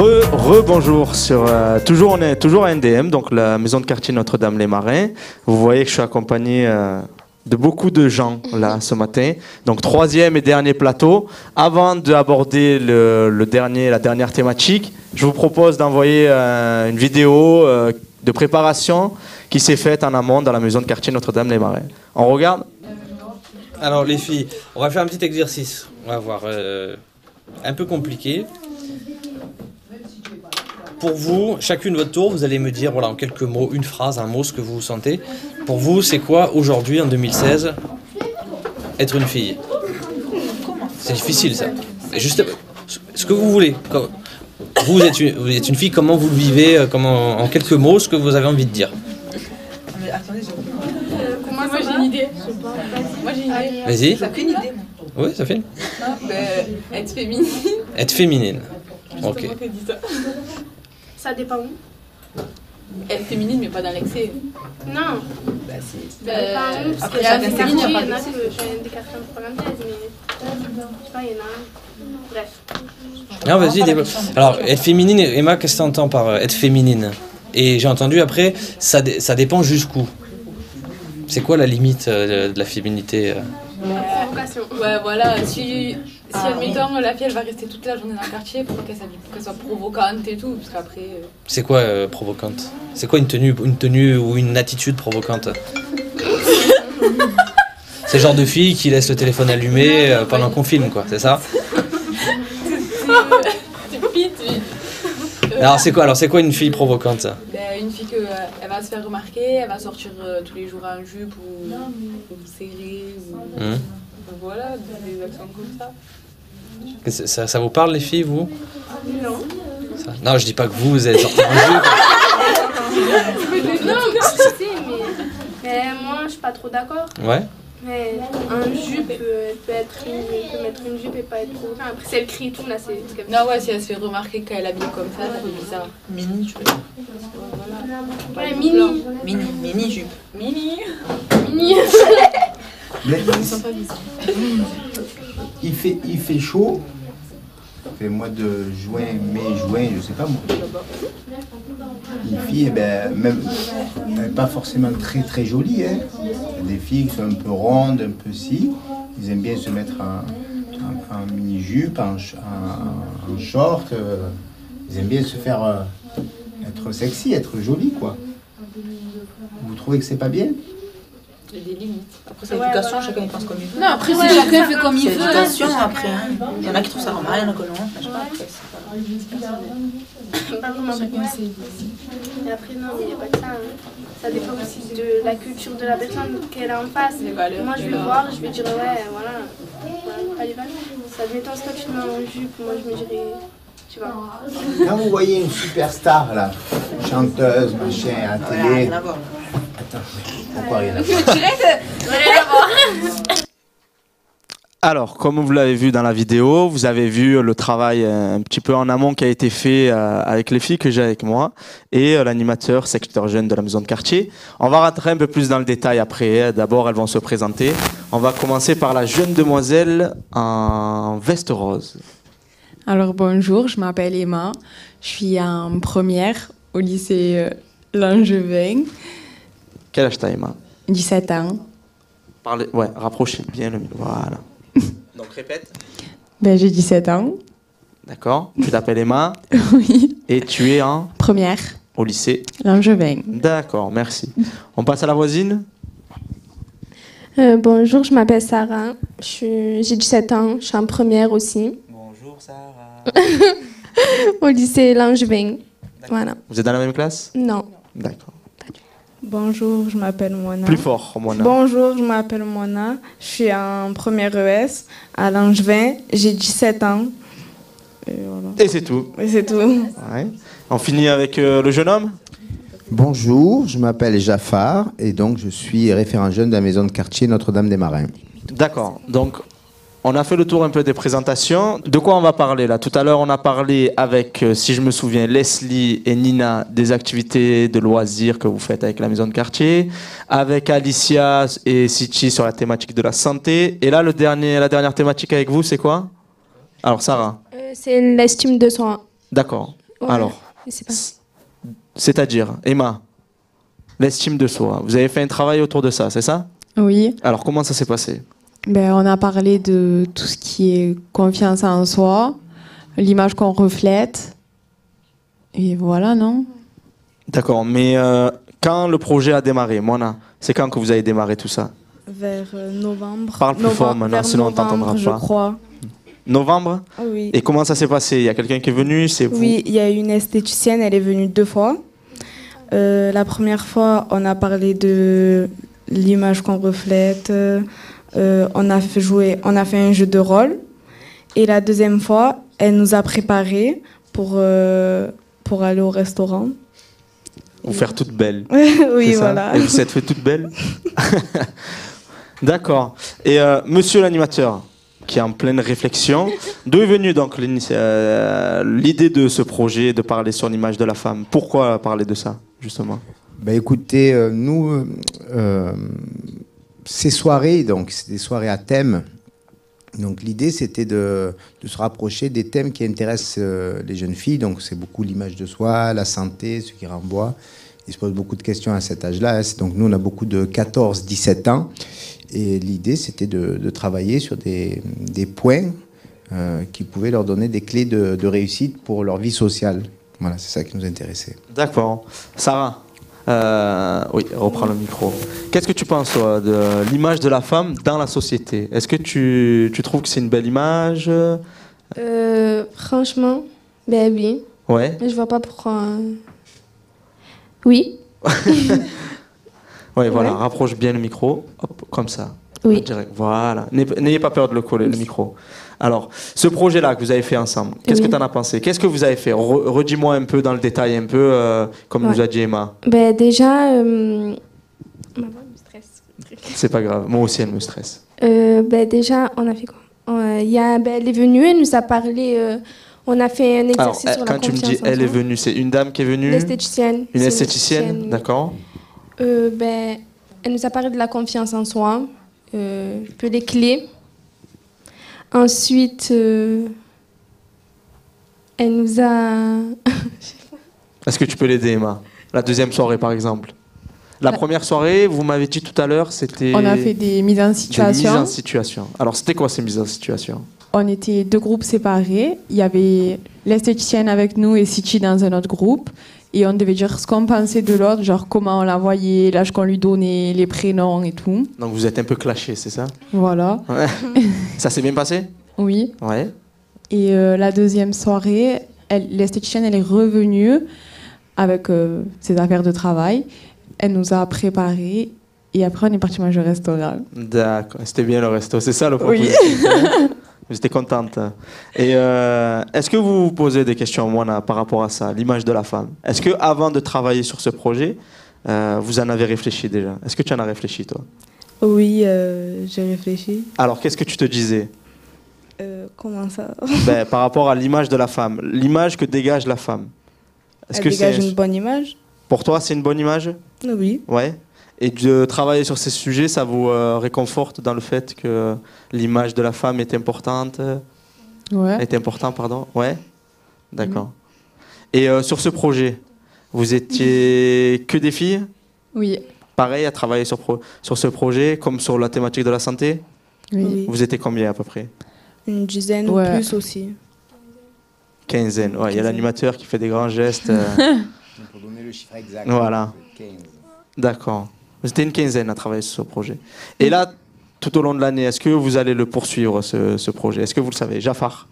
Re, re bonjour sur euh, toujours on est toujours à NDM donc la maison de quartier Notre-Dame-les-Marins. Vous voyez que je suis accompagné euh, de beaucoup de gens là ce matin. Donc troisième et dernier plateau. Avant d'aborder le, le dernier la dernière thématique, je vous propose d'envoyer euh, une vidéo euh, de préparation qui s'est faite en amont dans la maison de quartier Notre-Dame-les-Marins. On regarde Alors les filles, on va faire un petit exercice. On va voir euh, un peu compliqué. Pour vous, chacune votre tour, vous allez me dire voilà en quelques mots, une phrase, un mot, ce que vous sentez. Pour vous, c'est quoi aujourd'hui en 2016 être une fille? C'est difficile ça. Juste ce que vous voulez. Vous êtes une, vous êtes une fille, comment vous le vivez, euh, comment, en quelques mots, ce que vous avez envie de dire? Moi, moi j'ai une idée. Moi j'ai une idée. Vas-y. Ça fait une idée. Oui, ça fait. Non, ben, être féminine. Être féminine. Ok. Ça. Dépend où Être féminine, mais pas dans l'excès. Non. Bah, dépend où, parce après, chacun des ses lignes, il y y a en pas a de que je des quartiers entre parenthèses, mais je sais pas, il y en a un. Bref. Non, vas-y, développe. Alors, être féminine, Emma, qu'est-ce que tu entends par euh, être féminine? Et j'ai entendu après, ça, ça dépend jusqu'où. C'est quoi la limite euh, de la féminité euh? Provocation. Ouais, voilà. Si, si admettons, la fille, elle va rester toute la journée dans le quartier, qu'elle pour qu'elle soit provocante et tout, parce qu'après. euh, C'est quoi euh, provocante? C'est quoi une tenue, une tenue ou une attitude provocante? C'est le genre de fille qui laisse le téléphone allumé euh, pendant qu'on filme, quoi, c'est ça? Vite. Alors, c'est quoi, alors, c'est quoi une fille provocante? Ben, une fille que, euh, elle va se faire remarquer, elle va sortir euh, tous les jours en jupe ou, ou serrée, ou Hmm voilà, des actions comme ça. Ça, ça vous parle, les filles, vous? Non. Ça- Non, je dis pas que vous, vous êtes sortis en jupe. Non, mais je sais, mais, mais moi, je suis pas trop d'accord. Ouais Mais un jupe peut, peut être une, peut mettre une jupe et pas être provocant. Après, si elle crie et tout, là, c'est Non, ouais, si elle se fait remarquer quand elle habille comme ça, ça fait bizarre. Mini, dire. Ouais, mini. Mini, mini jupe. Mini Mini. il fait, il fait chaud. Le mois de juin, mai, juin, je sais pas moi. Une fille, eh ben, même, n'est pas forcément très très jolie. Hein. Des filles qui sont un peu rondes, un peu si. Ils aiment bien se mettre en, en- en mini-jupe, en, sh- en- en short. euh, ils aiment bien se faire euh, être sexy, être jolie, quoi. Vous trouvez que c'est pas bien? Y des limites. Après, c'est Ouais, l'éducation, voilà. chacun il pense comme il veut. Non, après, Ouais, chacun fait ça, comme il C'est veut. l'éducation après. hein. Il y en a qui trouvent ça normal, il y en a que non. Je sais pas, après, c'est pas- Pas vraiment. Et après, non, mais il n'y a pas que ça. hein. Ça dépend aussi de la culture de la personne qu'elle a en face. Les valeurs Moi, je vais voir, je vais dire, ouais, voilà. pas les valeurs. Ça admettons, si toi, tu te mets en jupe, moi, je me dirais, tu vois. Quand vous voyez une superstar, là, chanteuse, machin, à télé, pourquoi rien à voir Alors, comme vous l'avez vu dans la vidéo, vous avez vu le travail euh, un petit peu en amont qui a été fait euh, avec les filles que j'ai avec moi et euh, l'animateur secteur jeune de la maison de quartier. On va rentrer un peu plus dans le détail après. hein. D'abord, elles vont se présenter. On va commencer par la jeune demoiselle en veste rose. Alors bonjour, je m'appelle Emma, je suis en première au lycée euh, Langevin, Quel âge t'as, Emma? 17 ans. Parlez, ouais, rapprochez bien le micro. Voilà. Donc répète. Ben, j'ai 17 ans, D'accord. Tu t'appelles Emma? Oui. et tu es en Première, au lycée? Langevin. D'accord, merci. On passe à la voisine? Euh, bonjour, je m'appelle Sarah. Je suis- J'ai 17 ans. Je suis en première aussi. Bonjour Sarah. Au lycée Langevin. Voilà. Vous êtes dans la même classe? Non. D'accord. Bonjour, je m'appelle Moana. Plus fort, Mona. Bonjour, je m'appelle Moana. Je suis en première ES à Langevin. J'ai 17 ans. Et voilà. Et c'est tout. Et c'est tout. Ouais. On finit avec euh, le jeune homme Bonjour, je m'appelle Jaffar et donc je suis référent jeune de la maison de quartier Notre-Dame-des-Marins. D'accord. Donc, on a fait le tour un peu des présentations. De quoi on va parler là? Tout à l'heure, on a parlé avec, euh, si je me souviens, Leslie et Nina des activités de loisirs que vous faites avec la maison de quartier, avec Alicia et Sichi sur la thématique de la santé. Et là, le dernier, la dernière thématique avec vous, c'est quoi? Alors, Sarah. Euh, c'est l'estime de soi. D'accord. Ouais, Alors, c'est-à-dire, Emma, l'estime de soi. Vous avez fait un travail autour de ça, c'est ça? Oui. Alors, comment ça s'est passé? Ben, on a parlé de tout ce qui est confiance en soi, l'image qu'on reflète. Et voilà, non? D'accord, mais euh, quand le projet a démarré, Mona, c'est quand que vous avez démarré tout ça? Vers euh, novembre. Parle plus fort maintenant, sinon on t'entendra novembre, pas. Je crois. Novembre? Ah oui. Et comment ça s'est passé? Il y a quelqu'un qui est venu, c'est vous? Oui, il y a une esthéticienne, elle est venue deux fois. Euh, la première fois, on a parlé de l'image qu'on reflète. Euh, on a fait jouer, on a fait un jeu de rôle. Et la deuxième fois, elle nous a préparé pour euh, pour aller au restaurant. Vous faire toute belle. oui, voilà. Et vous êtes fait toute belle D'accord. Et euh, monsieur l'animateur, qui est en pleine réflexion, d'où est venue donc euh, l'idée de ce projet de parler sur l'image de la femme? Pourquoi parler de ça, justement? Ben écoutez, euh, nous, euh, euh, ces soirées, donc c'est des soirées à thème. Donc l'idée c'était de, se rapprocher des thèmes qui intéressent euh, les jeunes filles. Donc c'est beaucoup l'image de soi, la santé, ce qui renvoie. Ils se posent beaucoup de questions à cet âge-là. hein. Donc nous on a beaucoup de 14-17 ans. Et l'idée c'était de, travailler sur des, des points euh, qui pouvaient leur donner des clés de, de réussite pour leur vie sociale. Voilà, c'est ça qui nous intéressait. D'accord. Sarah? Euh, oui, reprends le micro. Qu'est-ce que tu penses toi, de l'image de la femme dans la société? Est-ce que tu, tu trouves que c'est une belle image? Euh, franchement, ben oui. Ouais. Mais je vois pas pourquoi. euh, Oui. Ouais, voilà, Ouais. rapproche bien le micro, hop, comme ça. Oui. Direct. Voilà. N'ayez n'ayez pas peur de le coller, le micro. Alors, ce projet-là que vous avez fait ensemble, qu'est-ce Oui. que tu en as pensé? Qu'est-ce que vous avez fait? Re- Redis-moi un peu dans le détail, un peu euh, comme Ouais. nous a dit Emma. Ben déjà, euh, maman me stresse. C'est pas grave, moi aussi elle me stresse. Euh, ben déjà, on a fait quoi? Euh, Il y a, ben, elle est venue, elle nous a parlé. euh, on a fait un Alors, exercice euh, sur la quand tu me dis elle est venue, c'est une dame qui est venue? L'esthéticienne. Une C'est esthéticienne, oui. d'accord Euh, ben, elle nous a parlé de la confiance en soi, euh, un peu les clés. Ensuite, euh, elle nous a. Est-ce que tu peux l'aider, Emma? La deuxième soirée, par exemple. La La- première soirée, vous m'avez dit tout à l'heure, c'était. On a fait des mises en des mises situation. en situation. Alors, c'était quoi ces mises en situation? On était deux groupes séparés. Il y avait l'esthéticienne avec nous et Siti dans un autre groupe. Et on devait dire ce qu'on pensait de l'autre, genre comment on la voyait, l'âge qu'on lui donnait, les prénoms et tout. Donc, vous êtes un peu clashés, c'est ça? Voilà. Ouais. Ça s'est bien passé? Oui. Ouais. Et euh, la deuxième soirée, l'esthéticienne, elle est revenue avec euh, ses affaires de travail. Elle nous a préparé et après on est parti manger au restaurant. D'accord, c'était bien le resto, c'est ça le Oui. étiez contente. Et euh, est-ce que vous vous posez des questions, Mona, par rapport à ça, l'image de la femme? Est-ce que avant de travailler sur ce projet, euh, vous en avez réfléchi déjà? Est-ce que tu en as réfléchi, toi? Oui, euh, j'ai réfléchi. Alors, qu'est-ce que tu te disais? Comment ça? Ben, Par rapport à l'image de la femme, l'image que dégage la femme. Est-ce Elle que dégage c'est une bonne image? Pour toi, c'est une bonne image? Oui. Ouais. Et de travailler sur ces sujets, ça vous euh, réconforte dans le fait que l'image de la femme est importante? Ouais. Est important, pardon? Ouais D'accord. Et euh, sur ce projet, vous étiez que des filles? Oui. Pareil à travailler sur, pro- sur ce projet, comme sur la thématique de la santé? Oui. Vous étiez combien à peu près? Une dizaine Ouais. ou plus aussi. Quinzaine. Ouais, il y a l'animateur qui fait des grands gestes. euh, Pour donner le chiffre exact. Voilà. 15. D'accord. Vous étiez une quinzaine à travailler sur ce projet. Et là, tout au long de l'année, est-ce que vous allez le poursuivre, ce, projet? Est-ce que vous le savez? Jafar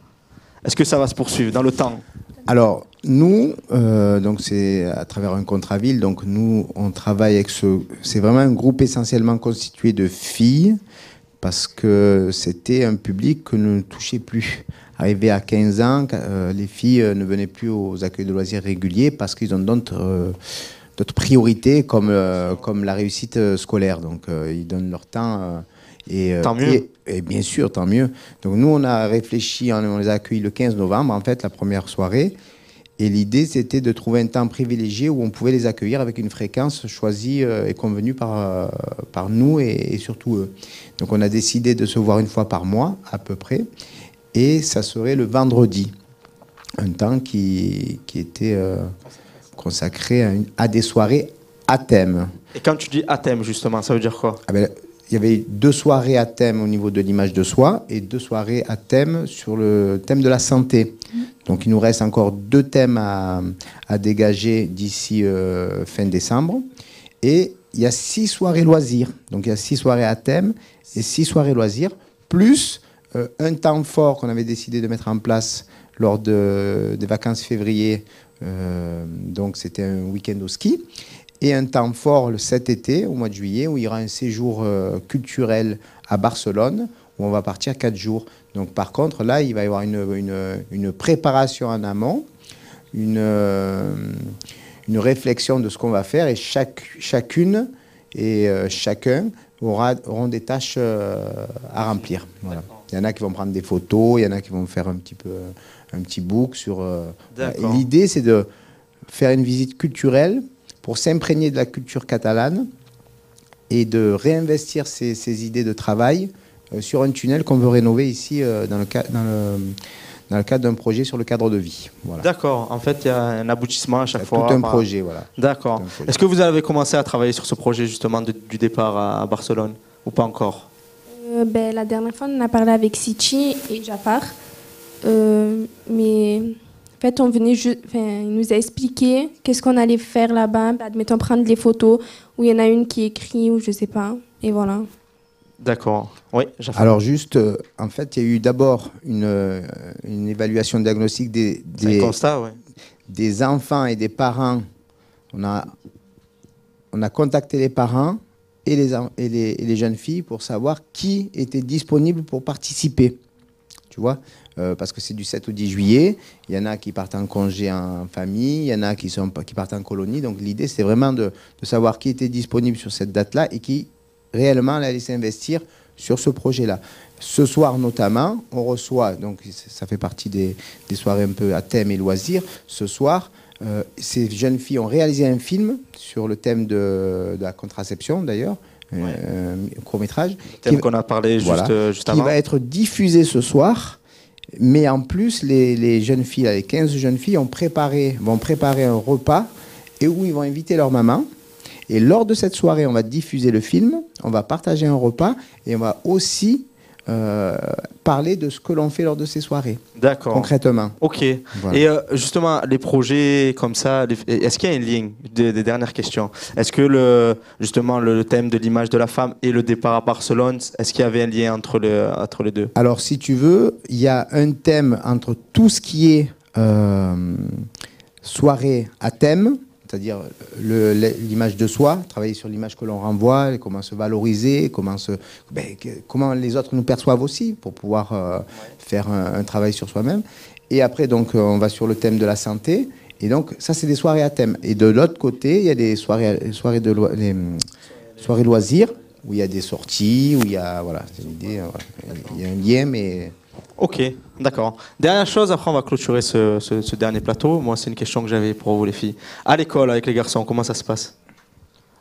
Est-ce que ça va se poursuivre dans le temps? Alors, nous, euh, donc c'est à travers un contrat ville, donc nous, on travaille avec ce. C'est vraiment un groupe essentiellement constitué de filles, parce que c'était un public que nous ne touchait plus. Arrivé à 15 ans, euh, les filles euh, ne venaient plus aux accueils de loisirs réguliers parce qu'ils ont d'autres. D'autres priorités comme, euh, comme la réussite euh, scolaire. Donc, euh, ils donnent leur temps. et, Tant mieux. Et, et bien sûr, tant mieux. Donc, nous, on a réfléchi, on, on les a accueillis le 15 novembre, en fait, la première soirée. Et l'idée, c'était de trouver un temps privilégié où on pouvait les accueillir avec une fréquence choisie et convenue par, par nous et, et surtout eux. Donc, on a décidé de se voir une fois par mois, à peu près. Et ça serait le vendredi. un temps qui, qui était euh, consacré à, une- à des soirées à thème. Et quand tu dis à thème, justement, ça veut dire quoi? Ah ben, il y avait deux soirées à thème au niveau de l'image de soi et deux soirées à thème sur le thème de la santé. Donc il nous reste encore deux thèmes à, à dégager d'ici euh, fin décembre. Et il y a six soirées loisirs. Donc il y a six soirées à thème et six soirées loisirs, plus euh, un temps fort qu'on avait décidé de mettre en place lors de- des vacances février. Euh, donc c'était un week-end au ski. Et un temps fort le- cet été, au mois de juillet, où il y aura un séjour euh, culturel à Barcelone, où on va partir quatre jours. Donc par contre, là, il va y avoir une, une, une préparation en amont, une, euh, une réflexion de ce qu'on va faire, et chaque, chacune et chacun aura, auront des tâches à remplir. Voilà. Il y en a qui vont prendre des photos, il y en a qui vont faire un petit peu un petit book sur. euh. L'idée, c'est de faire une visite culturelle pour s'imprégner de la culture catalane et de réinvestir ces, ces idées de travail euh, sur un tunnel qu'on veut rénover ici euh, dans, le ca- dans, le, dans le cadre d'un projet sur le cadre de vie. Voilà. D'accord. En fait, il y a un aboutissement à chaque Tout fois. un par- projet, voilà. D'accord. Tout un. Est-ce que vous avez commencé à travailler sur ce projet justement de- du départ à, à Barcelone ou pas encore? Euh, ben, la dernière fois, on en a parlé avec Sichi et Jafar. Euh, mais en fait, on venait ju- enfin, il nous a expliqué qu'est-ce qu'on allait faire là-bas. Admettons, prendre les photos où il y en a une qui écrit ou je sais pas. Et voilà. D'accord. Oui. Alors juste, euh, en fait, il y a eu d'abord une, euh, une évaluation diagnostique des, des, un constat, ouais. des enfants et des parents. On a, on a contacté les parents et les, en- et, les, et les jeunes filles pour savoir qui était disponible pour participer. Euh, Parce que c'est du 7 au 10 juillet. Il y en a qui partent en congé en famille, il y en a qui, sont, partent en colonie. Donc l'idée, c'est vraiment de, savoir qui était disponible sur cette date-là et qui réellement allait s'investir sur ce projet-là. Ce soir notamment, on reçoit, donc ça fait partie des, soirées un peu à thème et loisirs. Ce soir, euh, ces jeunes filles ont réalisé un film sur le thème de la contraception d'ailleurs, euh, un court métrage. Thème qu'on a parlé juste, Voilà. euh, juste qui avant. va être diffusé ce soir. Mais en plus, les, les jeunes filles, là, les 15 jeunes filles ont préparé, vont préparer un repas et où ils vont inviter leur maman. Et lors de cette soirée, on va diffuser le film, on va partager un repas et on va aussi euh, parler de ce que l'on fait lors de ces soirées, D'accord. concrètement. Ok. Voilà. Et euh, justement, les projets comme ça, les- est-ce qu'il y a une ligne des, des dernières questions? Est-ce que le, justement le thème de l'image de la femme et le départ à Barcelone, est-ce qu'il y avait un lien entre, le, entre les deux? Alors, si tu veux, il y a un thème entre tout ce qui est euh, soirée à thème, c'est-à-dire l'image de soi, travailler sur l'image que l'on renvoie, comment se valoriser, comment, ben, les autres nous perçoivent aussi, pour pouvoir euh, faire un, travail sur soi-même. Et après, donc, euh, on va sur le thème de la santé. Et donc, ça, c'est des soirées à thème. Et de l'autre côté, il y a des soirées, soirées, de loisirs, où il y a des sorties, où il y a, voilà, c'est l'idée, euh, il y a un lien, mais Ok, d'accord. Dernière chose, après on va clôturer ce, ce- ce dernier plateau. Moi, c'est une question que j'avais pour vous, les filles. À l'école, avec les garçons, comment ça se passe?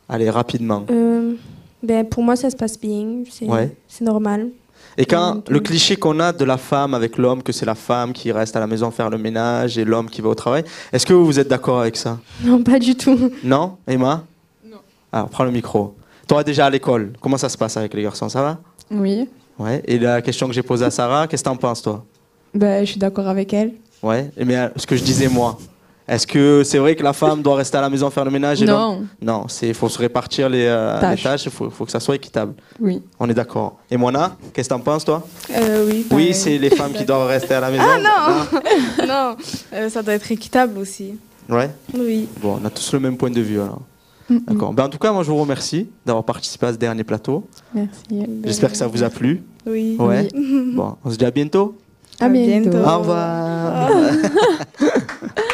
Allez, rapidement. Euh, ben, pour moi, ça se passe bien. C'est Ouais. normal. Et quand Donc, le cliché qu'on a de la femme avec l'homme, que c'est la femme qui reste à la maison faire le ménage et l'homme qui va au travail, est-ce que vous êtes d'accord avec ça? Non, pas du tout. Non? Emma? Non. Alors, prends le micro. Toi, déjà à l'école, comment ça se passe avec les garçons? Ça va? Oui, Ouais. Et la question que j'ai posée à Sarah, qu'est-ce que t'en penses, toi? Ben, je suis d'accord avec elle. Ouais. Mais euh, ce que je disais, moi, est-ce que c'est vrai que la femme doit rester à la maison faire le ménage et Non, Non, il faut se répartir les euh, les Tâches. tâches, il faut, faut que ça soit équitable. oui. On est d'accord. Et Mona, qu'est-ce que t'en penses, toi? Euh, oui, Oui, pareil. c'est les femmes qui doivent rester à la maison. Ah non Non, euh, ça doit être équitable aussi. Ouais. Oui. Bon, on a tous le même point de vue alors. D'accord. Ben, en tout cas, moi je vous remercie d'avoir participé à ce dernier plateau. Merci. J'espère que ça vous a plu. Oui. Ouais. Bon, on se dit à bientôt. À À bientôt. bientôt. Au revoir.